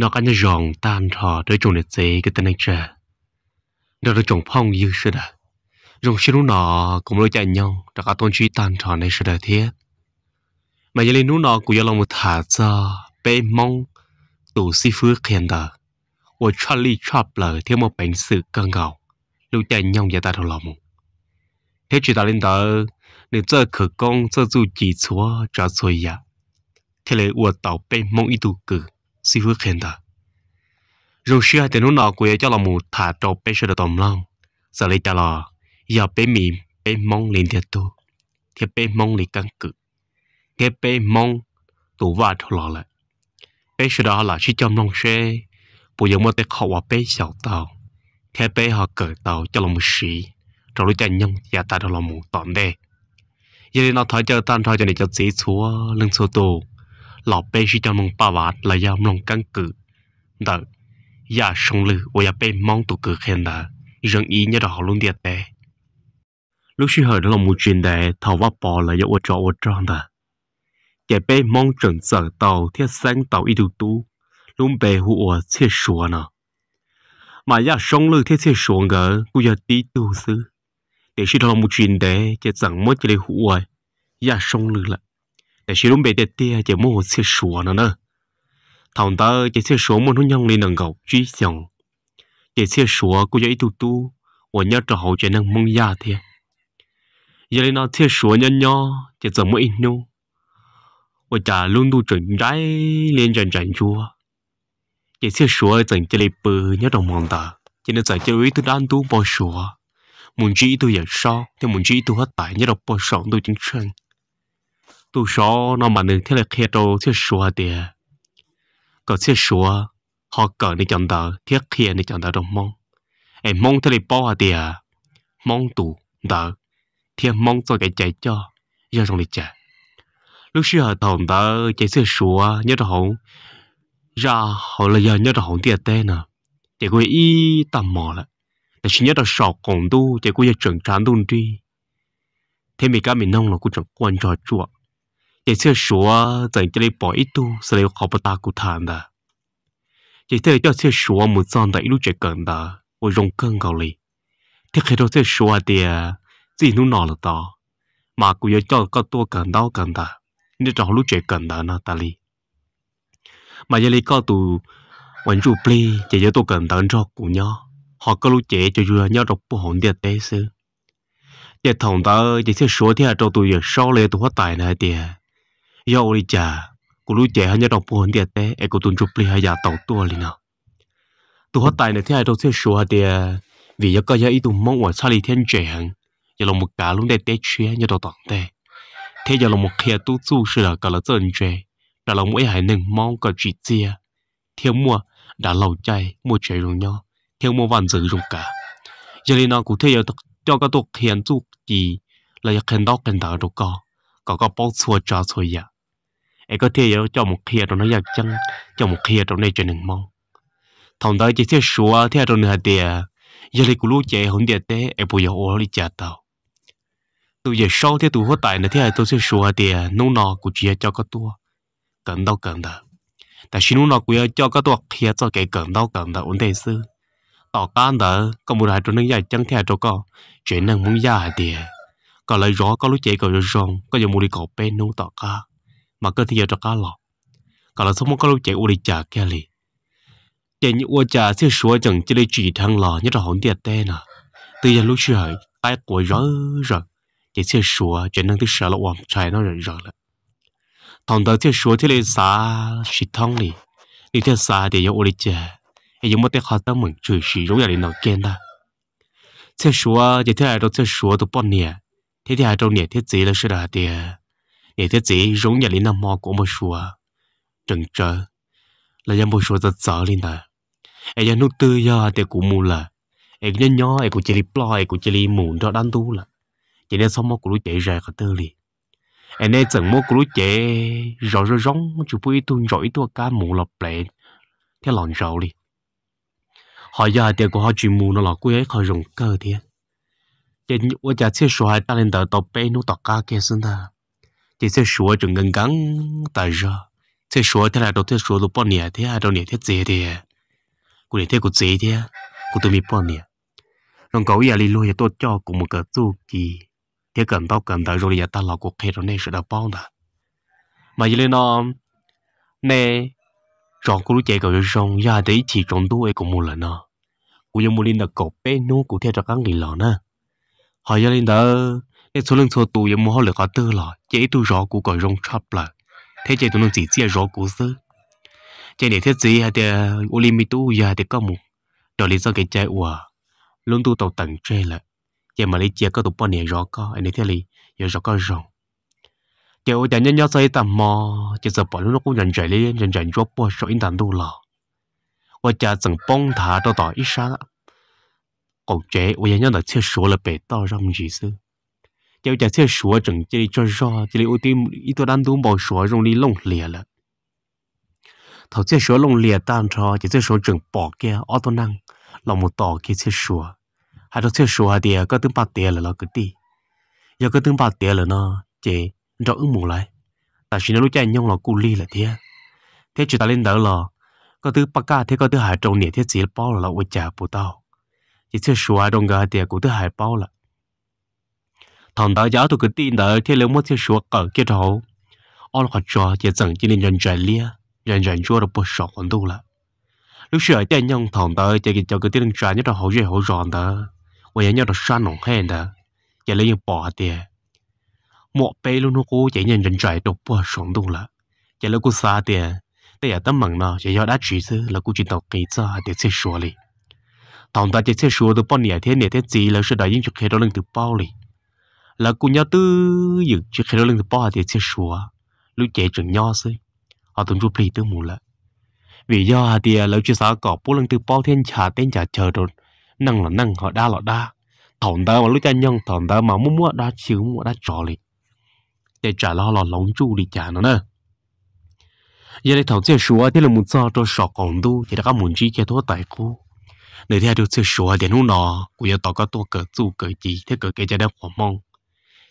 nó cái nó giòn tan thọ tới chồng để chế cái tên này cha đó là chồng phong như thế đó rồng xin lúc nọ cũng lôi chạy nhau đã cả tôn trí tan thọ này sẽ đó thế mà giờ lên lúc nọ cũng giờ lòng một thả cho, bê mong tổ sư phước khen đó ô Charlie Chaplin theo một bệnh sự cân gạo lúc chạy nhau giờ ta thọ lòng thế chỉ ta lên đó nếu chơi khởi công chơi du chỉ chúa cho chơi ya dạ. thế là ô tàu bê mong ít tu cử si phước khen ta. Rồi xưa thì nó nào của cho là một thả trâu bên sẽ tầm lòng giờ lấy ta là giờ bên mì bên mong lên thiệt tu. Thì bên mong lên căn cử thì bên mong tu va thôi lọ lại. Bên sẽ đó là chỉ trong lòng xe bây giờ mà để họ vào tàu. Thế bên họ cởi tàu cho là một sĩ rồi lúc chạy nhân và ta đó là một tọn đây giờ nó thấy cho tan thôi cho nên cho dễ chúa, lưng số tổ lọ bê chỉ cho mong ba vạt là do mong căn cử đợi ya sông lư và ya bê mong tụ cử khen đã rằng ý nhớ đó luôn điệt tệ lúc xưa đó là một chuyện đấy thầu vấp bò là do ô cho ô tròn đó, kẻ bê mong chuẩn sở tàu thiết sáng tàu ý đủ tú luôn bê hụ chia sủa nào mà ya sông lư thiết chia sủa ngờ cũng giờ tí tu sư để chỉ là một chuyện đấy chỉ chẳng mất chỉ hụ ai ya sông lư lại để chỉ lúc bé để tia chỉ mua một chiếc sủa nữa nè. Thằng ta chỉ chiếc sủa muốn nó nhông lên nâng gạo truy xong chỉ chiếc sủa cứ vậy tu tu và nhớ cho hậu chỉ nâng mong ya thế giờ này nó chiếc sủa nhỏ nhỏ, chỉ chẳng mỗi nô và trả luôn tu chuẩn trái lên trận trận chua. Chỉ chiếc sủa chẳng chỉ lấy bờ nhớ đồng mong ta, chỉ nên giải ít tu đan tu bỏ sủa. Muốn chỉ ít tu giờ sao thì muốn chỉ ít tu hết tại nhớ đọc bỏ sọn tu chính chân tu số nó mà nên thế là khi đâu thiết số thì có thiết số họ cỡ này chẳng đỡ thiết khi này chẳng đỡ đồng mong. Em mong thế là bao thì mong tu đỡ thiết mong cho cái chạy cho giờ trong lịch chạy. Lúc xưa họ thòng đỡ chạy thiết số nhớ đâu ra họ là giờ nhớ đâu tiền tên nè. Chỉ có ý tầm mò lại. Để chỉ nhớ đâu sọ còn tu chỉ có giờ chuẩn trán tu đi thế mình cái mình nông là cũng chẳng quan trò chuột chỉ chưa số dành cho lấy bỏ ít tu sẽ lấy khó bắt ta cụ đó chỉ thế cho chưa số một dòng đại lúc chỉ cần đó và rong cơn gạo lì. Thế khi đó chưa số thì à, gì nó nọ là đó mà cụ yêu cho có tua cần đó nên cho lúc chỉ cần đó nó ta lì. Mà giờ lấy có tụ vẫn chụp pli chỉ cho tôi cần đó cho cụ nhau họ có lúc chỉ cho vừa nhau đọc bộ hồn địa tế sư giờ thằng đó chỉ sẽ số thì cho tôi giờ sau này tôi hóa tài này thì yo uli cha. Ku lu che hanya dong pon dia te e ku tun chu pli ha ya tàu tua li na tu hot tai ne thai do se shu ha dia vì ya ka ya i tu mong wa cha li thiên che hang ya lo mu ka lu de te chue nya do tong te thế giờ là một khi tu tu sự là cả là chân chơi là lòng mỗi hai nâng mong cả chỉ chia. Thiếu mua đã lâu chạy mua chơi rồi nhau. Thiếu mua vạn dự rồi cả. Giờ này nó cũng thế giờ cho cái tục hiện tu gì là hiện đó khen đó đâu có có có bao xua cho xua dạ ai có thể cho một kia rồi nó giặc chân, cho một kia rồi này cho nên mong. Thằng đó, chỉ theo số theo trong này thì à, giờ này cũng lúc chạy hỗn địa thế ai bây giờ ô đi chả tàu. Tôi giờ sau theo tôi hốt tài này theo tôi sẽ số thì nông nọ cũng chỉ cho có tua. Cần đâu cần đó tại xin nông nọ cũng cho có tua kia cho cái cần đâu cần đó ổn định sư. Tỏ can đó có một hai trong nó giặc chân theo chỗ có. Chuyện năng muốn ra thì à, có lời rõ có lúc chạy có rồi rong có giờ mua đi cọ bên nấu tỏ ca mà cơ thì giờ cho cá lọ cả là sống có lúc chạy u đi chả kia li chạy như u chả sẽ số chẳng chỉ để chỉ thằng lọ nhất là hỗn tiệt tê nè. Từ giờ lúc chưa hỏi ai của rõ rồi chạy sẽ số chạy năng thứ sợ là ôm trái nó rồi rồi là thằng tớ sẽ số thì lấy xa xịt thông li đi theo xa để giờ u đi chả. Ấy dùng mà để khó tâm mình chửi xì giống như là nào kiên ta. Sẽ số chạy theo ai đó sẽ số tụ bọn nè. Thế thì ai trong nè, thế gì là sự là tiền nhẹ thiết gì giống như linh năm mò của một số trần trở là do một số rất sợ linh ta ấy giờ nút tư do thì cũng mù là ấy nhỏ nhỏ ấy cũng chỉ li plo ấy cũng chỉ li mù đó đan tu là chỉ nên xong một cú chạy ra cái tư li ấy nên chẳng một cú chạy rõ rõ rong chú bui tu rọi tu cá mù lọc lệ theo lòng rau li họ giờ thì của họ chỉ mù nó là cuối ấy họ dùng cơ thiệt 这我家厕所还打领导到北路到家给生 thì sẽ sửa trường gần gắng sẽ sửa thế là đầu tiên sửa lúc bao nhiêu thế à đầu nhiêu thế gì thế cụ để thế cụ gì thế cụ tôi biết bao nhiêu lòng cậu giờ đi lôi tôi cho cụ một cái tu kỳ thế cần tao cần tao rồi giờ ta lo cuộc thế rồi nên sẽ đào bao mà giờ lên nó nè rồi cụ lúc chạy cậu rồi ra chỉ trộn tu ấy một lần nữa cụ dùng một linh là cậu bé nu cụ theo cho các người lọ nè đó nếu số lượng số tù yếm mua lửa có tư lọ chế tu rõ cú cõi rong chắp là thế chế tu nông chỉ chia rõ cú sư chế để thiết gì hay thì mi tu ya thì có một đó lý do cái chạy ủa. Luôn tu tàu tận chế là chế mà lấy chia có tụ bọn này rõ có anh ấy thế lý giờ rõ có rong chế ủa chẳng nhân nhau say tầm mò chỉ sợ bỏ luôn nó cũng nhận giải lên nhận giải rõ bỏ số in tàn tu lọ và cha từng bông thả tao tỏ ít sáng, còn chế ủa nhân nhau là chưa số là bể to rong gì xưa cháu chả xe sủa chừng chỉ cho rõ chỉ ô tim ít tôi đang đúng bỏ sủa rong đi lông lìa thầu xe sủa lông lìa cho chỉ xe sủa chừng bỏ kia năng lòng một tỏ kia xe sủa hai đứa xe sủa thì có tiếng bạc tiền là nó cứ có tiếng bạc tiền là nó chỉ rõ ứng mù lại tại vì nó lúc chạy nhông là là thế thế chỉ ta lên đỡ là có thứ bạc ca có thứ hải trồng nè thế chỉ bao là quay trả bù tao chỉ xe sủa đông gà thì cũng thứ hải bao thằng đó giáo tôi cứ tin đó thế nếu muốn chưa sửa cỡ kia đâu ông là cho chỉ chẳng chỉ nên nhân trái lia nhân nhân chúa được bớt sọ còn đủ là lúc sửa chạy nhông thằng đó chỉ cái cho cái tiền trái nhất là hậu dễ hậu ròn đó. Vậy nhau được san nồng hen đó. Chỉ lấy những bỏ tiền một bé luôn nó cố chỉ nhận nhân trái được bớt sọ đủ là chỉ lấy cố xa tiền đây là tâm bằng nó chỉ do đã chỉ sư là cũng chỉ tàu kỳ cho để chơi sủa li thằng đó chỉ chơi sủa được bao nhiêu thế này thế gì, là sự đại những chuyện khi đó lên từ bao li là cô nhau tư dự chuyện khi đó lên từ bao thì chơi sủa. Lúc chạy chừng nhau xí, họ tuân chụp li tư mù lại vì do thì là chưa sao có bố lên từ bao thiên trả tên trả chờ rồi năng là năng, họ đa là đa. Thòng ta mà lúc cha nhân thòng ta mà mua mua đa chiếu mua đa trò li để trả lo là lòng chu đi trả nó nè. Giờ đây thằng chơi sủa thì là muốn cho cho sọ còn đu, thì đã có muốn chi cái thôi tại cô. Nơi theo được chơi sủa thì nó nọ cũng giờ tao có tôi cỡ chu cỡ gì thế cỡ cái cho đẹp của mong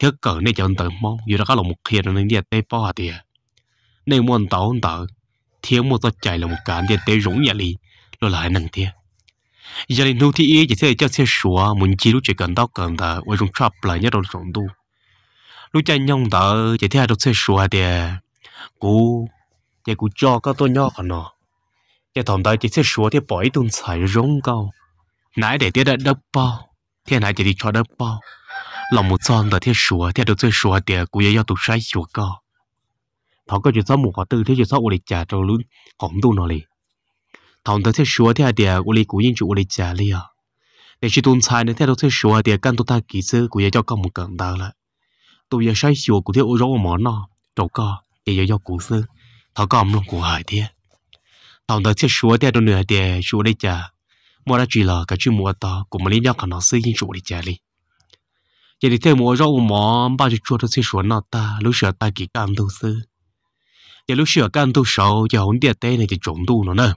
thế cỡ này chọn anh mong. Dù đã có là một khi rồi nên đi tây bao thì à. nên muốn tao anh tự thiếu một tao chạy là một cái đi tây rủng nhà li lo lại nặng thiệt giờ đây nô thì ý chỉ thấy cho xe sủa, muốn chỉ lúc chỉ cần tao cần ta quay trong trap lại nhất đồ rủng đu. Lúc chạy nhông tờ chỉ thấy được xe sủa thì à. cú giờ cú cho các tôi nhỏ còn nó giờ thằng tao chỉ xe sủa thì bỏ ít tuần xài rong cao nãy để tiết đã đập bao thế này chỉ đi cho đập bao lòng một son ta thiết sủa, thì được chơi sủa thì cũng 要 tụ sai sủa co. thằng có chuyện sao một họ tư thế chuyện sao uli trả cho luôn hỏng tu nó li thằng ta thiết số thì thì uli cũng yên chủ uli trả li à để chỉ tuần xài nữa theo được chơi sủa thì căn tụ ta kỹ sư cũng cho con một cận đạo là tụ giờ sai số cũng theo ô rong món nó đâu có để cho cụ sư thọ cầm luôn của hải thế tao đã chết chúa theo đồ nửa để chúa đi mua ra chỉ là cái chuyện mua tao cũng mới nhắc nó sử dụng chúa đi trả đi giờ thì thêm mua rau mỏ ba nhiêu chúa đó xuống chúa nó ta lúc sửa ta kỳ cam đâu sư giờ lúc sửa cam đâu sầu giờ không địa tế này thì trồng tu nó nè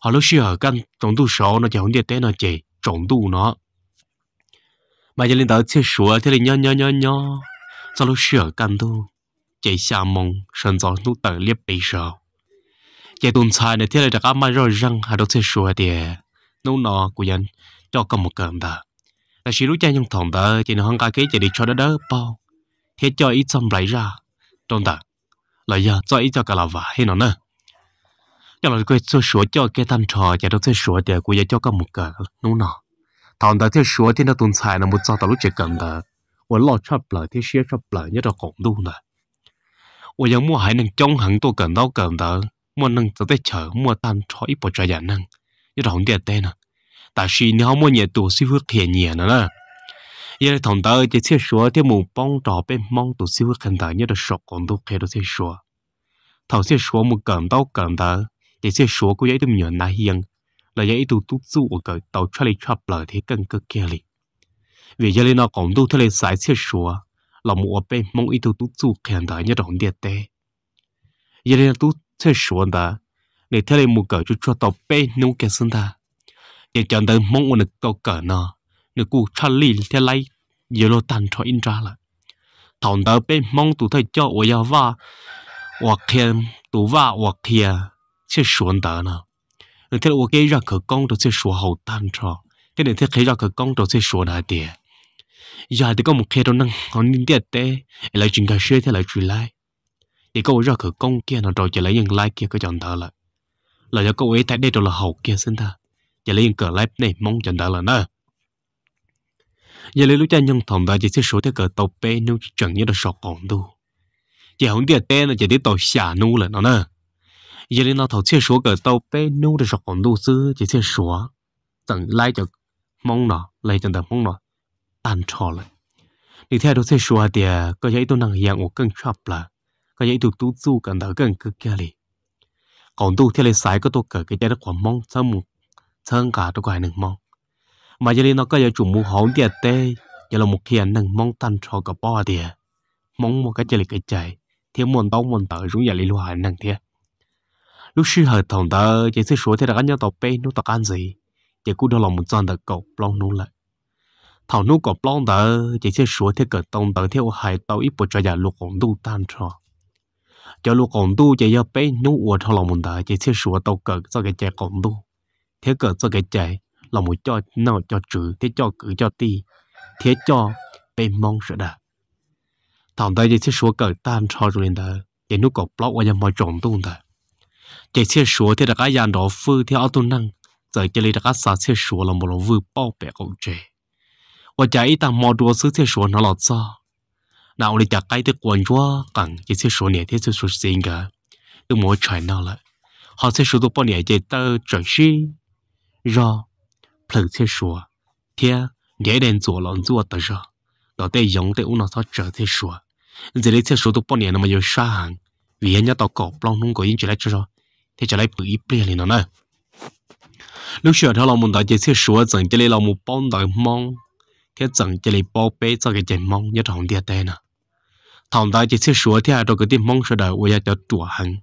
họ lúc sửa cam trồng tu sầu nó giờ không địa tế nó chỉ trồng tu nó mà giờ lên tới chết sửa thế là nhớ nhớ nhớ nhớ sau lúc sửa cam đâu chỉ xa mong sơn gió nút tờ liếp bị sợ giờ tuần sai này thế là đặc mai rồi răng hà đâu xe sửa thì nấu nọ của dân cho cầm một cơm đó là chỉ lúc cha nhân thòng đó chỉ nó không cái cái chỉ đi cho nó đỡ bao thế cho ít xong lấy ra trong đó là giờ cho ít cho cả là vả hay nó nữa cho là cái số số cho cái thanh trò chạy đốt xe xua thì của dân cho cầm một cơm nấu nọ thòng đó thế xua thì nó tuần sai nó một cho tao lúc chỉ cần đó 我老差不了，这些差不了，你这广东的。我要mua hải năng trong hàng tôi cần đâu cần đó mua năng cho tới chờ mua tan cho ít bộ trả năng như là không tiền tên à Ta vì nếu mua nhiều tổ sư phước thiệt nhiều nữa nè giờ thằng đó chỉ sẽ số thì một bông trò bên mong tổ sư phước khẩn đó như là sọc còn đâu tôi kêu sẽ số thằng sẽ số một cầm đâu cầm đó chỉ sẽ số của giấy tôi nhiều nãy hiền là giấy tôi tu tu ở cái tàu cho lấy chập lại thì cần cực kia đi vì giờ nó còn đâu thế này sai sẽ số là một bên mong ít tu tu khẩn đó như đồng địa tê giờ này tu chơi số đó để theo lại một cỡ chút cho tàu bên nông cái sinh ta để chọn tới mong một câu cỡ nó được cụ cha lì theo lại giờ lo tan cho in ra là. Thằng tớ bên mong tụ thấy cho ôi nhà va hoặc khen tụ va hoặc kia sẽ xuống đỡ nào thế là cái ra cửa công đó sẽ xuống hậu tan cho. Thế nên thế cái ra cửa công đó sẽ xuống đại tiền giờ thì có một khi đó năng còn những tiền tệ lại chuyện cả xe thế lại truy lại thì có ra cửa công kia nó rồi chỉ lấy những like kia cái chọn đỡ lại là cho cậu ấy tại đây đó là hậu kia xin ta giờ lấy cờ lép này, mong chọn đỡ là nữa giờ lấy lúc cha nhân thòng đã chỉ sẽ số thế cờ tàu bé nếu chẳng như là sọt còn đâu. Giờ không biết tên là chỉ để tàu xả nu là nó nữa giờ lấy nó thầu chia số cờ tàu bé nô được còn đâu sư chỉ chia số. Tận lại cho mong nó lấy cho tận mong nó. Tan trò lại. Đi theo tôi sẽ số à thì có giấy tôi năng hiện một cân chập là. Có giấy tôi tu tu cần đỡ cần cực kia liền còn tu theo lấy sai có tôi cỡ cái trái đất quả mong sao một thân cả tôi gọi nâng mong. Mà giờ nó có giờ chủ mù hổn tiệt tê, giờ là một khi nâng mong tan cho cả bò tiệt mong một cái chơi cái chạy thì muốn tông muốn tới chúng giờ lấy lúa hải nâng thiệt lúc sư hợp thằng ta chỉ sư số thì đã ăn nhau tàu bê nó tàu ăn gì, chỉ cú đó là một trận tàu cọc plong nó lại. Thằng nó cọc plong ta chỉ sư số thì cỡ tông tới theo hai tàu ít bộ cho giả lục cũng đủ tan cho. Cho lục cũng đủ chỉ giờ bê nó uổng thằng lòng mình ta chỉ sư số tàu cực cho cái chạy cũng đủ thế cỡ cho cái trẻ là một cho nào cho chữ thế cho cử cho ti thế cho bên mong sợ đà. Thằng đây thì sẽ số cỡ tan cho rồi đó để nó có plong ở nhà mọi trộn tu đó chỉ chia số thì là cái dàn đó phư theo auto năng, giờ chỉ lấy đã cái sa chia số là một lần vừa bao bẹ cậu trẻ. Và chạy ta mò đua sự chia số nó lọt sao nào lấy chặt cái thì quần chúa cẳng chỉ chia số này thế chia số gì cả tôi mỗi chạy nào lại. Họ sẽ số tôi bao nhiêu chỉ tơ trở sĩ rò phần xe sủa thia để đèn rùa lon rùa tờ rò đó để giống tê u nó sao trở xe sủa giờ lấy xe sủa tụ bọn nhà nó mà vô xa hàng vì anh nhớ tao cọp long nung gọi yên trở lại cho rò thế trở lại bự ít bia lên nó nè lúc xưa thằng lòng muốn đợi chơi xe sủa dần chơi lấy lòng muốn bông đợi mong thế dần chơi lấy bao bê cho cái chơi mong nhớ thằng địa tê nè thằng đợi chơi xe sủa thế à cái tiền mong sợ đợi ôi giờ cho chùa hàng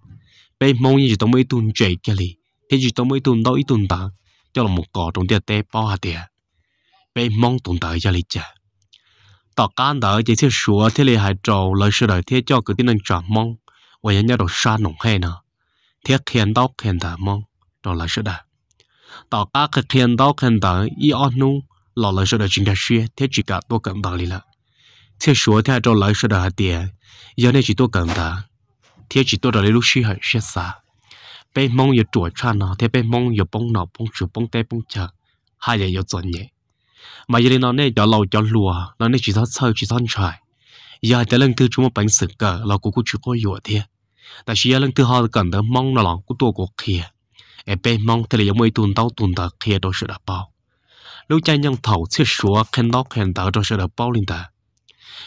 bên mong như chỉ tao mới tuôn chạy cái này, thế chỉ tao mới tuôn đâu ít tuôn tặng cho là một cỏ trong tiệt tế bao hạt tiệt bé mong tồn tại cho lý cha tỏ can đỡ chỉ thiết sửa thế lì hại trầu lời sửa đời thế cho cứ tin anh trả mong, và nhân nhau đồ xa nồng hay nè thiết khiến đau khiến thở mong đó là sửa đời. Tỏ cá khi khiến đau khiến thở y on nu lò lời sửa đời chính cả xuyên thế chỉ cả tôi cần thở lì là thiết sửa thế cho lời sửa đời hạt tiệt giờ này chỉ tôi cần thở thiết chỉ tôi đời lúc xuyên hại xuyên xa bên mong yêu chuột cha nó bên mong yêu bông nó bông chủ bông tê bông chờ hai giờ yêu chuẩn nhẹ mà giờ nó này giờ lâu giờ lùa nó này chỉ thắt sơ chỉ thắt trái giờ tới lần thứ chúng một bánh sừng cờ là cũng cũng chỉ có yêu thế tại vì lần thứ hai cần tới mong nó là của tôi của kia em bên mong thì là giống như tuần tao tuần tao kia đó sẽ đáp bao lúc cha nhân thầu sẽ sửa khen đó khen tao đó sẽ đáp bao lên ta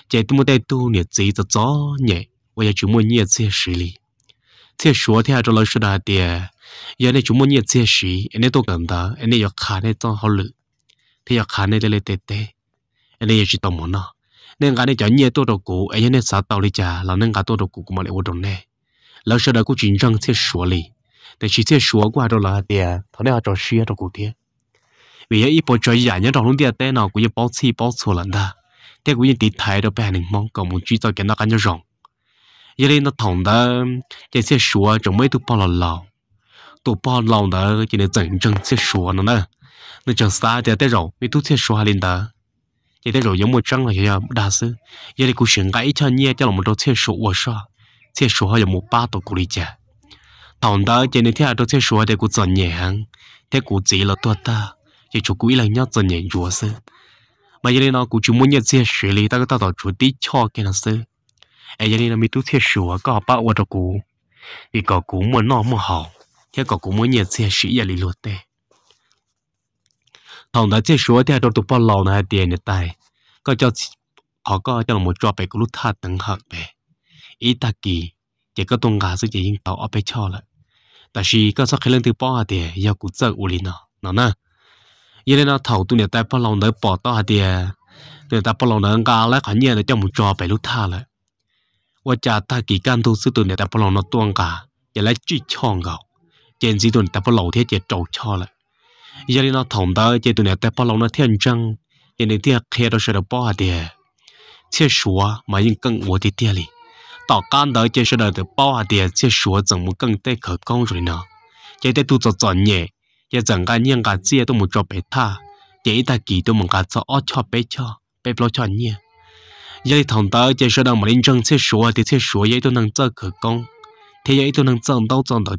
chỉ tôi muốn tu nhiệt gì cho gió nhẹ giờ chúng muốn nhiệt gì xử lý sẽ sửa theo cho lời sẽ đáp địa giờ này chúng muốn nhiệt gì xử em này tôi cần ta em này có họ lử thì có để lấy tê tê em này chỉ tao muốn nó nên cái này cho nhiệt tôi đâu cũ em này sao tao đi trả là nên cái tôi đâu cũ cũng mà lại vô này lão sư đã có chuyện rằng sẽ sửa lì để chỉ sẽ sửa qua đó là để thằng này cho xia đó cụ thể vì vậy bộ chơi giả nhớ trong lúc địa tên nào cũng như bao chi bao số lần ta thế cũng như tí thái đó bé mình mong còn muốn chỉ tao cái nó cái nhớ rộng giờ lên nó thòng đó chỉ xe sửa trong mấy tụ bao là lão tụ bao lão đó chỉ để chân chân xe sửa nó nè. Nó chẳng xa thì tới rồi mấy tụ xe sửa lên đó chỉ tới rồi giống một trăng là giờ đa sư. Giờ thì cũng chuyện cái cho nhẹ cho là một đồ sẽ sửa sao sẽ số họ một ba tụ cụ lý chả thòng đó chỉ nên theo đôi xe số để cũng chọn nhẹ hàng thế cũng chỉ là tua ta chỉ chủ cụ là nhớ chọn nhẹ chúa sư. Mà giờ nó cũng chúng muốn nhớ xe xử lý ta có tao chủ tí cho cái nó sư ấy giờ nó mi tu sẽ sửa có bảo ở cho cụ vì có cụ muốn nó mà hảo thế có cụ muốn nhận sẽ sĩ giờ lý luật thế thằng đó sẽ sửa thì đó tụ bao lâu này, tiền này tài. Có cho họ có cho một trò bé cụ lúc tha từng hợp bé ý ta kỳ, chỉ có tung gà sự chỉ in tàu ở bên cho lại tại vì có sao khi lên từ bỏ thì giờ cũng sợ u nó nó nè giờ nó thầu tu nhà tại bao lâu nữa bỏ tao thì người ta bao lâu nữa gà lại khoản nhiều để cho một trò bé lúc tha lại ว่าจะตากี่การทุสุตัวเนี่ยแต่พอเราเนาะตัวงกาอย่าไล่จี้ช่องเกาเจนซีตัวแต่พอเราเทียเจโจช่อเลยอย่าเลยเนาะถงตาเจตัวเนี่ยแต่พอเราเนาะเทียนจังยันเทียเคเราเสด็จป้าเดียเชื่อชัวมายิ่งกังวัวที่เทียเลย tỏ can đó chơi sẽ đời từ bao hạt tiền chơi số chẳng một cân tê khởi công rồi nào chơi tê tu cho chọn nhẹ chơi chẳng cái nhiên cái chia tôi một cho bé tha chơi ta kỳ tôi một cái cho ót cho bé cho bé lo cho nhẹ vậy thằng ta chỉ sợ đang mà lên chân sẽ sủa thì sẽ sủa vậy tôi năng chơi cửa con thế vậy tôi năng chơi đâu chơi đợi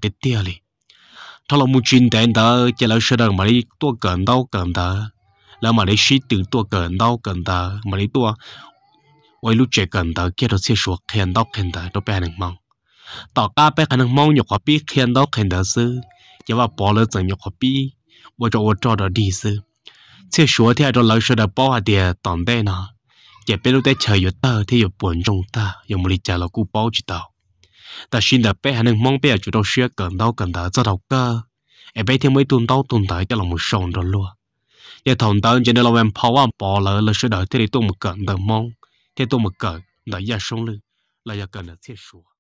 thằng là một chuyện tiền ta chỉ sợ đang mà đi tua cần đâu ta là mà đi suy từ tua cần đâu cần ta mà đi tua. Quay lúc chơi ta kia đó sẽ sủa khen đâu khen ta đó bé năng mong. Tao cá bé khả mong nhục họ biết khen đâu khen ta sư chỉ là bỏ lỡ chẳng nhục họ biết và cho và cho đó đi sư sẽ thì ai đó lỡ sợ đã bỏ hạt tiền tạm nào giờ bé lúc đấy chờ yo ta thì yo buồn trong ta yo muốn đi chờ là bao chỉ tao. Ta xin là bé hắn mong bé chủ đầu xưa cần đau cần đỡ cho đầu cơ. Em bé thì mới tuôn đau, tuôn tới cho là một sòn rồi luôn. Giờ thằng tao trên đây là em pháo ăn bỏ là sẽ đợi thì tôi một cần đỡ mong. Tôi một cần đợi ra sống lưng, là giờ cần là thiết sủa.